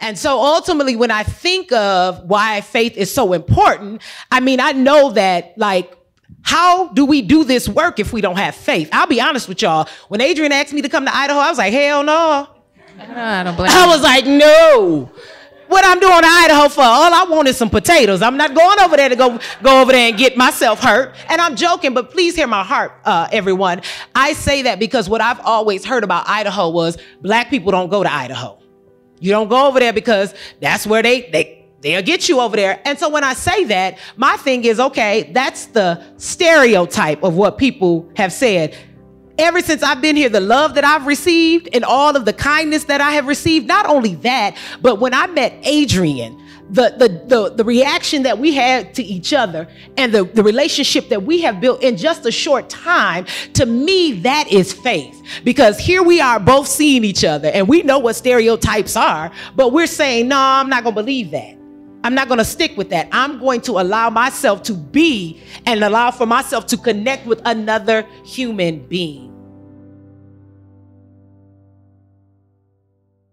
And so ultimately, when I think of why faith is so important, I mean, I know that like, how do we do this work if we don't have faith? I'll be honest with y'all. When Adrienne asked me to come to Idaho, I was like, hell no. I don't blame I was like, no. What I'm doing in Idaho for? All I want is some potatoes. I'm not going over there to go go over there and get myself hurt. And I'm joking, but please hear my heart, uh, everyone. I say that because what I've always heard about Idaho was black people don't go to Idaho. You don't go over there because that's where they they they'll get you over there. And so when I say that, my thing is okay, that's the stereotype of what people have said. Ever since I've been here, the love that I've received and all of the kindness that I have received, not only that, but when I met Adrienne, the, the, the, the reaction that we had to each other and the, the relationship that we have built in just a short time, to me, that is faith. Because here we are both seeing each other and we know what stereotypes are, but we're saying, no, I'm not going to believe that. I'm not going to stick with that. I'm going to allow myself to be and allow for myself to connect with another human being.